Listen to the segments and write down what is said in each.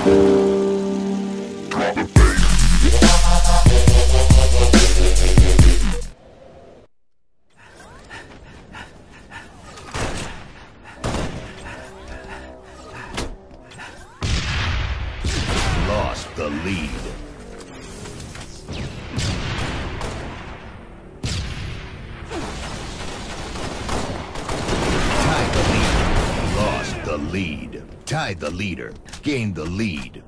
Lost the lead. Lead. Tied the leader. Gained the lead.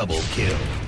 Double kill.